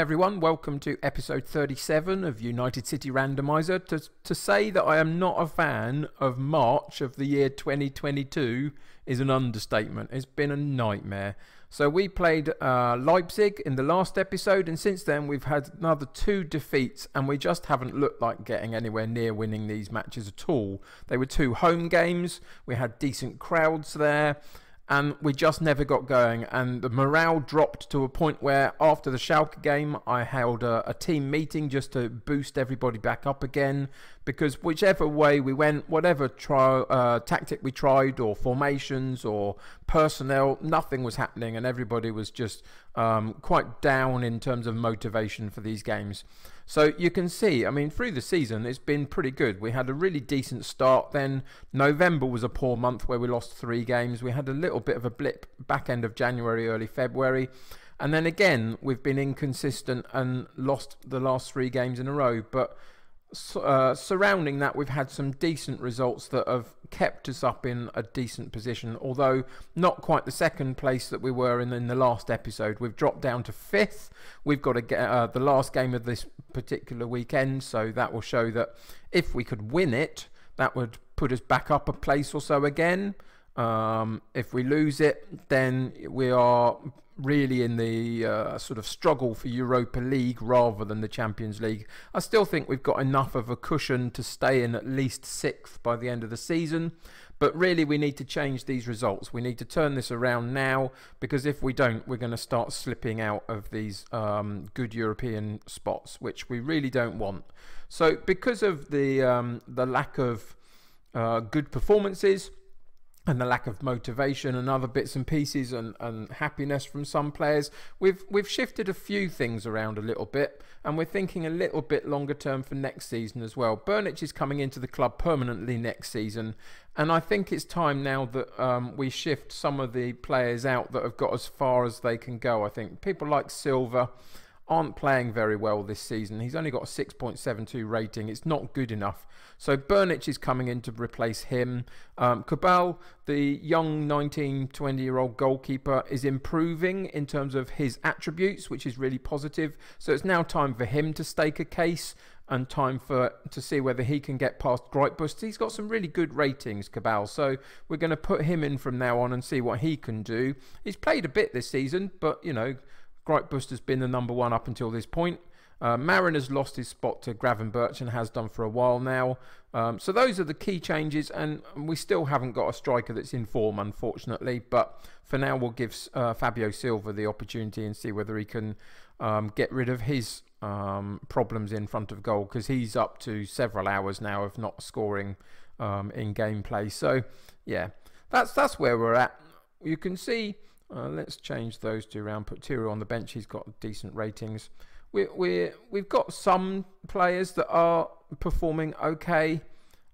Everyone, welcome to episode 37 of United City Randomizer. To, to say that I am not a fan of March of the year 2022 is an understatement. It's been a nightmare. So we played uh, Leipzig in the last episode, and since then we've had another two defeats, and we just haven't looked like getting anywhere near winning these matches at all. They were two home games, we had decent crowds there and we just never got going. And the morale dropped to a point where, after the Schalke game, I held a, a, team meeting just to boost everybody back up again. Because whichever way we went, whatever uh, tactic we tried, or formations, or personnel, nothing was happening, and everybody was just um, quite down in terms of motivation for these games. So you can see, I mean, through the season, it's been pretty good. We had a really decent start. Then November was a poor month where we lost three games. We had a little bit of a blip back end of January, early February. And then again, we've been inconsistent and lost the last three games in a row. But uh, surrounding that, we've had some decent results that have kept us up in a decent position, although not quite the second place that we were in in the last episode. We've dropped down to fifth. We've got to get uh, the last game of this particular weekend, so that will show that if we could win it, that would put us back up a place or so again. Um, if we lose it, then we are really in the uh, sort of struggle for Europa League rather than the Champions League. I still think we've got enough of a cushion to stay in at least sixth by the end of the season. But really, we need to change these results. We need to turn this around now because if we don't, we're going to start slipping out of these um, good European spots, which we really don't want. So, because of the um, the lack of uh, good performances, and the lack of motivation and other bits and pieces and, and happiness from some players. We've we've shifted a few things around a little bit and we're thinking a little bit longer term for next season as well. Burnich is coming into the club permanently next season and I think it's time now that um, we shift some of the players out that have got as far as they can go. I think people like Silva aren't playing very well this season. He's only got a 6.72 rating. It's not good enough. So Burnich is coming in to replace him. Um, Cabal, the young 19, 20 year old goalkeeper, is improving in terms of his attributes, which is really positive. So it's now time for him to stake a case and time for to see whether he can get past Greutbust. He's got some really good ratings, Cabal. So we're going to put him in from now on and see what he can do. He's played a bit this season, but you know, Greutbust has been the number one up until this point. Uh, Marin has lost his spot to Gravenberch and has done for a while now. Um, so those are the key changes, and we still haven't got a striker that's in form, unfortunately. But for now, we'll give uh, Fabio Silva the opportunity and see whether he can um, get rid of his um, problems in front of goal because he's up to several hours now of not scoring um, in gameplay. So yeah, that's that's where we're at. You can see uh, let's change those two around. Put Tiro on the bench. He's got decent ratings. We we we've got some players that are performing okay,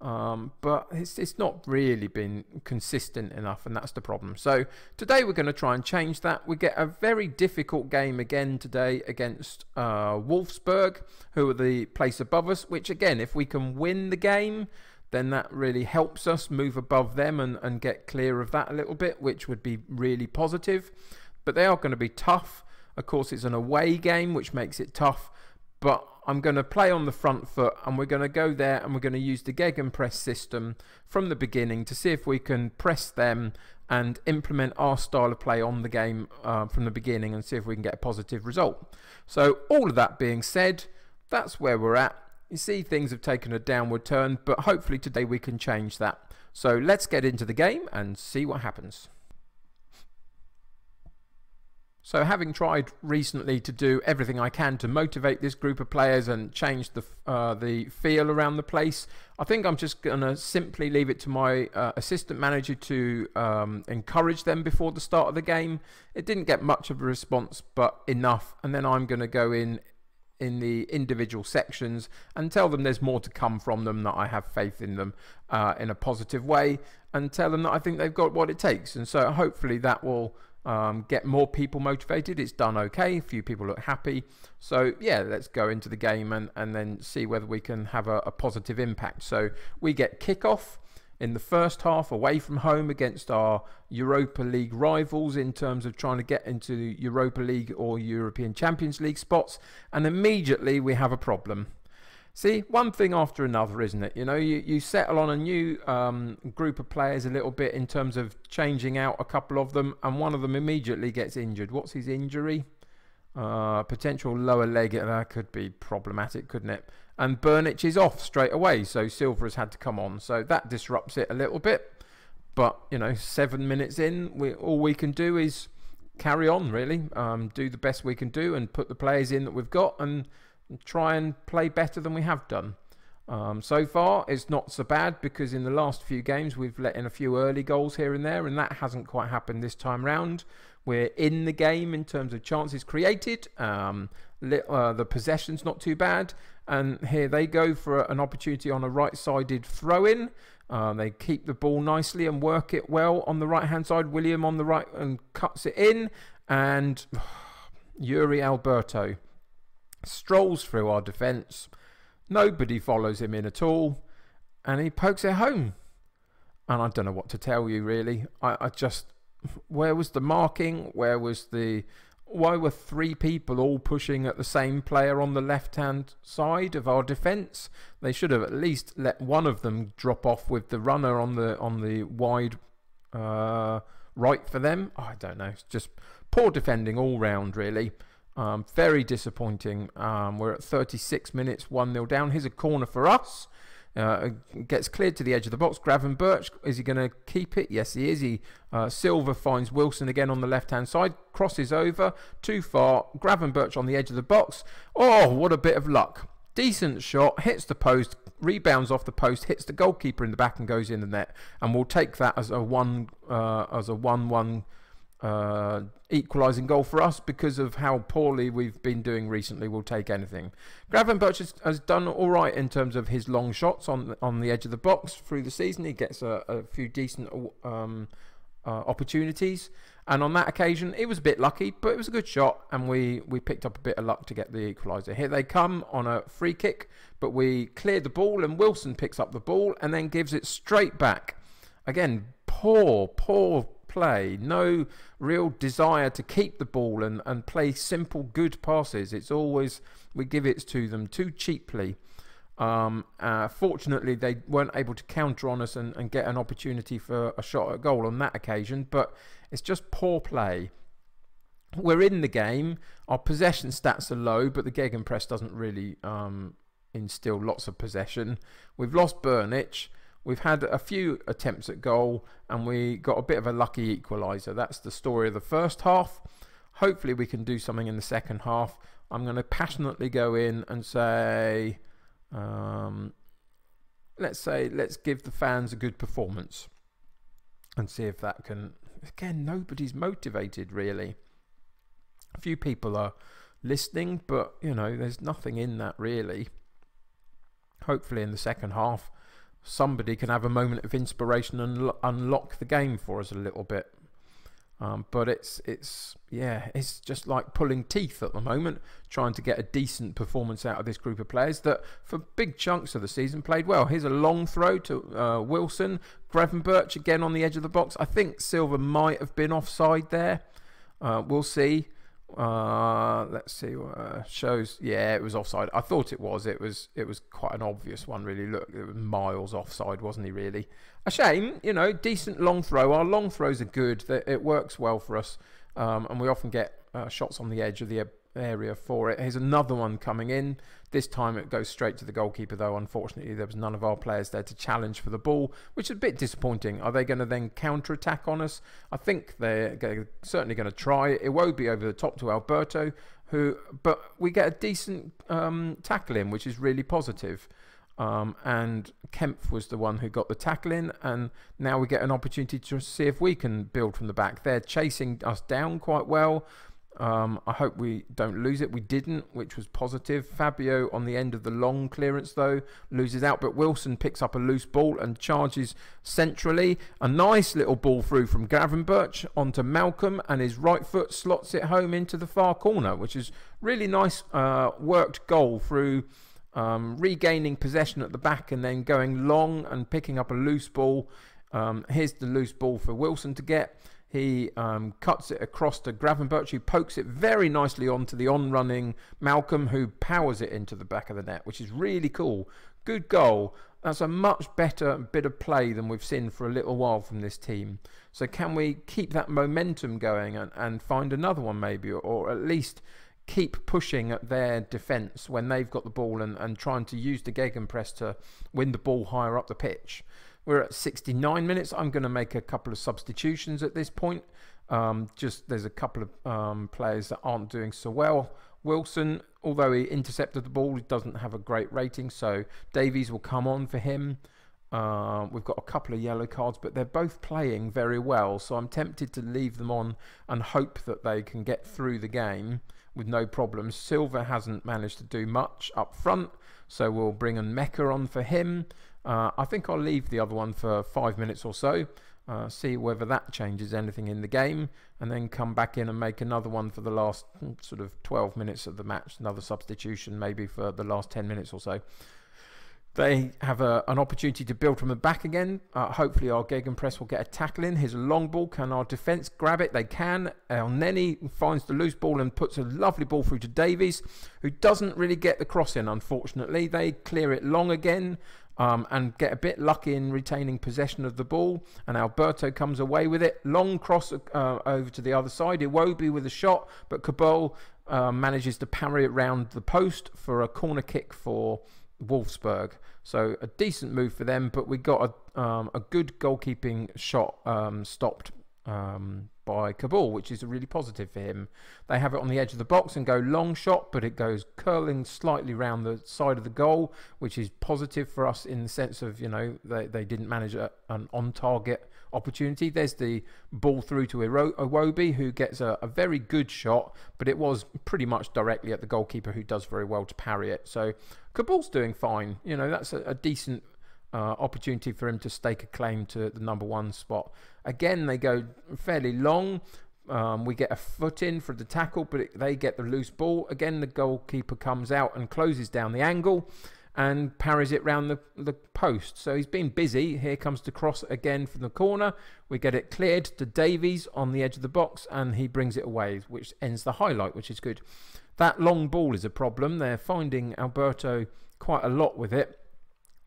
um, but it's it's not really been consistent enough, and that's the problem. So today we're going to try and change that. We get a very difficult game again today against uh, Wolfsburg, who are the place above us. Which again, if we can win the game then that really helps us move above them and, and get clear of that a little bit, which would be really positive. But they are going to be tough. Of course, it's an away game, which makes it tough. But I'm going to play on the front foot and we're going to go there and we're going to use the Gegenpress system from the beginning to see if we can press them and implement our style of play on the game uh, from the beginning and see if we can get a positive result. So all of that being said, that's where we're at. You see things have taken a downward turn, but hopefully today we can change that. So let's get into the game and see what happens. So having tried recently to do everything I can to motivate this group of players and change the uh, the feel around the place, I think I'm just going to simply leave it to my uh, assistant manager to um, encourage them before the start of the game. It didn't get much of a response, but enough. And then I'm going to go in in the individual sections and tell them there's more to come from them, that I have faith in them uh, in a positive way, and tell them that I think they've got what it takes. And so hopefully that will um, get more people motivated. It's done okay, a few people look happy. So yeah, let's go into the game and, and then see whether we can have a, a positive impact. So we get kickoff in the first half away from home against our Europa League rivals in terms of trying to get into Europa League or European Champions League spots, and immediately we have a problem. See, one thing after another, isn't it? You know, you, you settle on a new um, group of players a little bit in terms of changing out a couple of them, and one of them immediately gets injured. What's his injury? Uh, potential lower leg, that could be problematic, couldn't it? And Burnich is off straight away, so Silva has had to come on. So that disrupts it a little bit. But, you know, seven minutes in, we, all we can do is carry on, really. Um, do the best we can do and put the players in that we've got and try and play better than we have done. Um, so far, it's not so bad because in the last few games we've let in a few early goals here and there, and that hasn't quite happened this time round. We're in the game in terms of chances created. Um, uh, the possession's not too bad, and here they go for an opportunity on a right-sided throw-in. Uh, they keep the ball nicely and work it well on the right-hand side. William on the right and cuts it in, and Yuri Alberto strolls through our defence. Nobody follows him in at all, and he pokes it home. And I don't know what to tell you, really. I, I just. Where was the marking? Where was the. Why were three people all pushing at the same player on the left hand side of our defence? They should have at least let one of them drop off with the runner on the on the wide uh, right for them. Oh, I don't know. It's just poor defending all round, really. Um, very disappointing. Um, we're at 36 minutes, 1 0 down. Here's a corner for us. Uh, gets cleared to the edge of the box. Gravenberch, is he going to keep it? Yes, he is. He uh, Silva finds Wilson again on the left hand side, crosses over too far. Gravenberch on the edge of the box. Oh, what a bit of luck! Decent shot, hits the post, rebounds off the post, hits the goalkeeper in the back, and goes in the net. And we'll take that as a one uh, as a one-one uh, equalising goal for us because of how poorly we've been doing recently. We'll take anything. Gravenberch has, has done all right in terms of his long shots on the, on the edge of the box through the season. He gets a, a few decent um, uh, opportunities, and on that occasion, it was a bit lucky, but it was a good shot, and we we picked up a bit of luck to get the equaliser. Here they come on a free kick, but we cleared the ball, and Wilson picks up the ball and then gives it straight back. Again, poor, poor play, no real desire to keep the ball and, and play simple, good passes. It's always, we give it to them too cheaply. Um, uh, fortunately, they weren't able to counter on us and, and get an opportunity for a shot at goal on that occasion, but it's just poor play. We're in the game. Our possession stats are low, but the Gegenpress doesn't really um, instill lots of possession. We've lost Burnich. We've had a few attempts at goal and we got a bit of a lucky equaliser. That's the story of the first half. Hopefully we can do something in the second half. I'm going to passionately go in and say, um, let's say, let's give the fans a good performance and see if that can. Again, nobody's motivated really. A few people are listening, but you know, there's nothing in that really. Hopefully, in the second half, somebody can have a moment of inspiration and unlock the game for us a little bit. Um, but it's it's yeah, it's just like pulling teeth at the moment, trying to get a decent performance out of this group of players that, for big chunks of the season, played well. Here's a long throw to uh, Wilson, Gravenberch again on the edge of the box. I think Silva might have been offside there. Uh, we'll see. Uh, let's see. Uh, shows. Yeah, it was offside. I thought it was. It was. It was quite an obvious one, really. Look, it was miles offside, wasn't he? Really. A shame. You know, decent long throw. Our long throws are good. That It works well for us, um, and we often get uh, shots on the edge of the area for it. Here's another one coming in. This time it goes straight to the goalkeeper, though. Unfortunately, there was none of our players there to challenge for the ball, which is a bit disappointing. Are they going to then counter attack on us? I think they're certainly going to try. It won't be over the top to Alberto, who, but we get a decent um, tackle in, which is really positive. Um, and Kempf was the one who got the tackle in, and now we get an opportunity to see if we can build from the back. They're chasing us down quite well. Um, I hope we don't lose it. We didn't, which was positive. Fabio on the end of the long clearance, though, loses out, but Wilson picks up a loose ball and charges centrally. A nice little ball through from Gravenberch onto Malcolm, and his right foot slots it home into the far corner, which is really nice uh, worked goal through um, regaining possession at the back and then going long and picking up a loose ball. Um, here's the loose ball for Wilson to get. He um, cuts it across to Gravenberch, who pokes it very nicely onto the on running Malcolm, who powers it into the back of the net, which is really cool. Good goal. That's a much better bit of play than we've seen for a little while from this team. So, can we keep that momentum going and, and find another one, maybe, or, or at least keep pushing at their defence when they've got the ball and, and trying to use the gegenpress to win the ball higher up the pitch? We're at 69 minutes. I'm going to make a couple of substitutions at this point. Um, just there's a couple of um, players that aren't doing so well. Wilson, although he intercepted the ball, he doesn't have a great rating, so Davies will come on for him. Uh, we've got a couple of yellow cards, but they're both playing very well, so I'm tempted to leave them on and hope that they can get through the game with no problems. Silva hasn't managed to do much up front, so we'll bring a Mecca on for him. Uh, I think I'll leave the other one for five minutes or so, uh, see whether that changes anything in the game, and then come back in and make another one for the last hmm, sort of 12 minutes of the match, another substitution maybe for the last 10 minutes or so. They have a, an opportunity to build from the back again. Uh, hopefully, our Gegenpress will get a tackle in. His long ball. Can our defence grab it? They can. Elneny finds the loose ball and puts a lovely ball through to Davies, who doesn't really get the cross in, unfortunately. They clear it long again um, and get a bit lucky in retaining possession of the ball. And Alberto comes away with it. Long cross uh, over to the other side. Iwobi with a shot, but Kaboul uh, manages to parry it round the post for a corner kick for Wolfsburg. So a decent move for them, but we got a, um, a good goalkeeping shot um, stopped um, by Kaboul, which is really positive for him. They have it on the edge of the box and go long shot, but it goes curling slightly round the side of the goal, which is positive for us in the sense of, you know, they, they didn't manage a, an on target opportunity. There's the ball through to Iwobi, who gets a, a, very good shot, but it was pretty much directly at the goalkeeper, who does very well to parry it. So Kaboul's doing fine. You know, that's a, a decent uh, opportunity for him to stake a claim to the number one spot. Again, they go fairly long. Um, we get a foot in for the tackle, but it, they get the loose ball. Again, the goalkeeper comes out and closes down the angle and parries it round the, the post. So he's been busy. Here comes the cross again from the corner. We get it cleared to Davies on the edge of the box, and he brings it away, which ends the highlight, which is good. That long ball is a problem. They're finding Alberto quite a lot with it.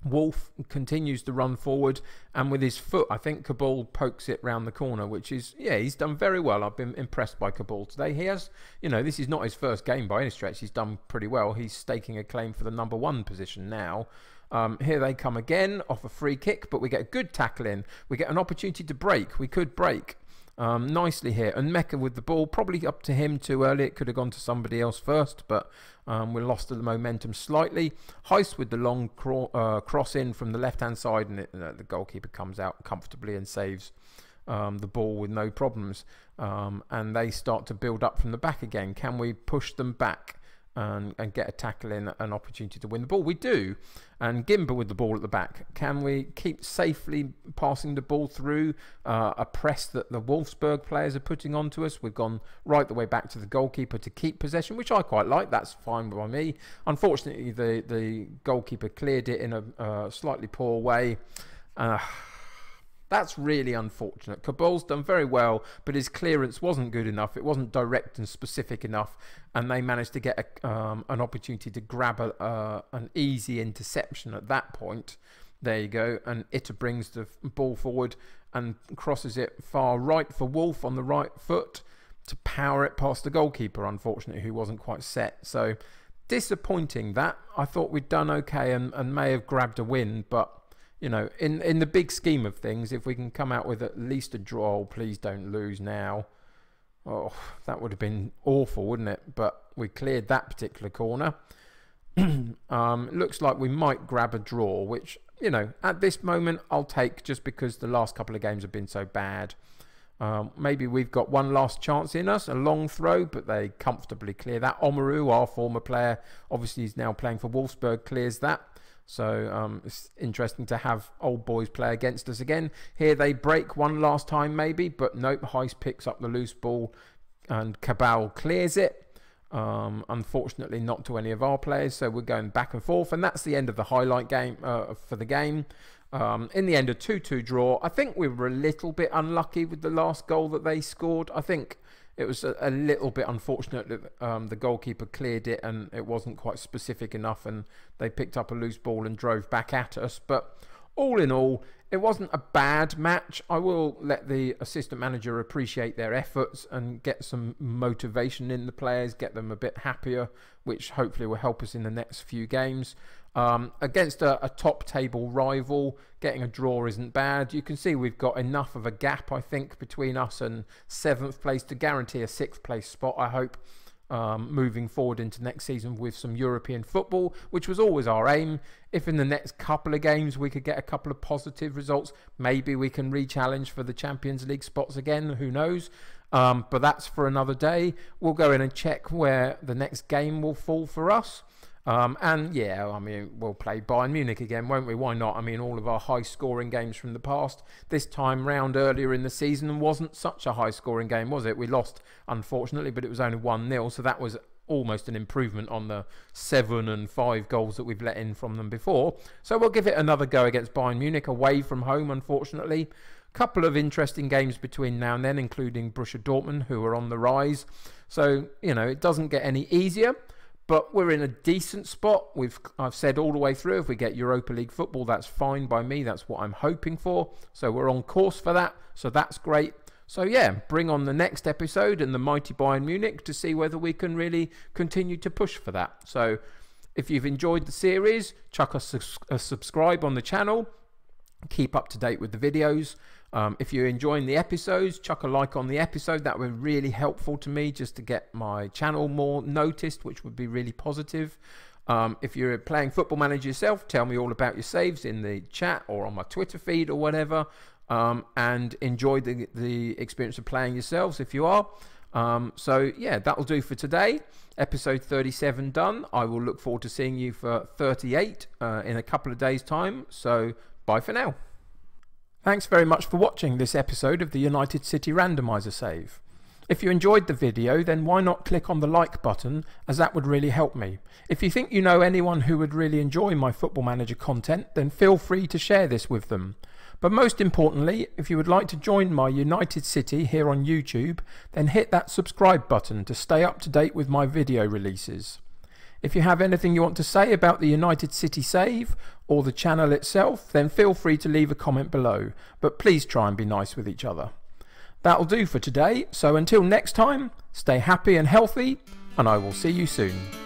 Wolf continues to run forward, and with his foot, I think Kaboul pokes it round the corner, which is, yeah, he's done very well. I've been impressed by Kaboul today. He has, you know, this is not his first game by any stretch. He's done pretty well. He's staking a claim for the number one position now. Um, here they come again off a free kick, but we get a good tackle in. We get an opportunity to break. We could break um, nicely here. And Mecca with the ball, probably up to him too early. It could have gone to somebody else first, but um, we lost the momentum slightly. Heist with the long cro uh, cross in from the left hand side, and it, uh, the goalkeeper comes out comfortably and saves um, the ball with no problems. Um, and they start to build up from the back again. Can we push them back? And, and get a tackle in, an opportunity to win the ball. We do. And Gimba with the ball at the back. Can we keep safely passing the ball through uh, a press that the Wolfsburg players are putting onto us? We've gone right the way back to the goalkeeper to keep possession, which I quite like. That's fine by me. Unfortunately, the, the goalkeeper cleared it in a uh, slightly poor way. Uh, that's really unfortunate. Kaboul's done very well, but his clearance wasn't good enough. It wasn't direct and specific enough, and they managed to get a, um, an opportunity to grab a, uh, an easy interception at that point. There you go, and Itter brings the ball forward and crosses it far right for Wolf on the right foot to power it past the goalkeeper, unfortunately, who wasn't quite set. So disappointing that. I thought we'd done okay and, and may have grabbed a win, but you know, in in the big scheme of things, if we can come out with at least a draw, please don't lose now. Oh, that would have been awful, wouldn't it? But we cleared that particular corner. um, looks like we might grab a draw, which you know, at this moment, I'll take just because the last couple of games have been so bad. Um, maybe we've got one last chance in us, a long throw, but they comfortably clear that. Omaru, our former player, obviously he's now playing for Wolfsburg, clears that. So um, it's interesting to have old boys play against us again. Here they break one last time maybe, but nope, Heist picks up the loose ball and Cabal clears it. Um, unfortunately, not to any of our players, so we're going back and forth, and that's the end of the highlight game uh, for the game. Um, in the end, a 2 2 draw. I think we were a little bit unlucky with the last goal that they scored. I think it was a, a little bit unfortunate that um, the goalkeeper cleared it and it wasn't quite specific enough, and they picked up a loose ball and drove back at us. But all in all, it wasn't a bad match. I will let the assistant manager appreciate their efforts and get some motivation in the players, get them a bit happier, which hopefully will help us in the next few games. Um, against a, a, top table rival, getting a draw isn't bad. You can see we've got enough of a gap, I think, between us and seventh place to guarantee a sixth place spot, I hope um, moving forward into next season with some European football, which was always our aim. If in the next couple of games we could get a couple of positive results, maybe we can re-challenge for the Champions League spots again. Who knows? Um, but that's for another day. We'll go in and check where the next game will fall for us. Um, and yeah, I mean, we'll play Bayern Munich again, won't we? Why not? I mean, all of our high scoring games from the past, this time round earlier in the season, wasn't such a high scoring game, was it? We lost, unfortunately, but it was only 1 0, so that was almost an improvement on the seven and five goals that we've let in from them before. So we'll give it another go against Bayern Munich away from home, unfortunately. A couple of interesting games between now and then, including Borussia Dortmund, who are on the rise. So, you know, it doesn't get any easier. But we're in a decent spot. We've I've said all the way through if we get Europa League football, that's fine by me. That's what I'm hoping for. So we're on course for that. So that's great. So yeah, bring on the next episode and the mighty Bayern Munich to see whether we can really continue to push for that. So if you've enjoyed the series, chuck a, a subscribe on the channel. Keep up to date with the videos. Um, if you're enjoying the episodes, chuck a like on the episode. That would be really helpful to me just to get my channel more noticed, which would be really positive. Um, if you're playing Football Manager yourself, tell me all about your saves in the chat or on my Twitter feed or whatever. Um, and enjoy the, the experience of playing yourselves if you are. Um, so, yeah, that'll do for today. Episode 37 done. I will look forward to seeing you for 38 uh, in a couple of days' time. So, bye for now. Thanks very much for watching this episode of the United City Randomizer save. If you enjoyed the video, then why not click on the like button, as that would really help me. If you think you know anyone who would really enjoy my Football Manager content, then feel free to share this with them. But most importantly, if you would like to join my United City here on YouTube, then hit that subscribe button to stay up to date with my video releases. If you have anything you want to say about the United City Save or the channel itself, then feel free to leave a comment below, but please try and be nice with each other. That'll do for today, so until next time, stay happy and healthy, and I will see you soon.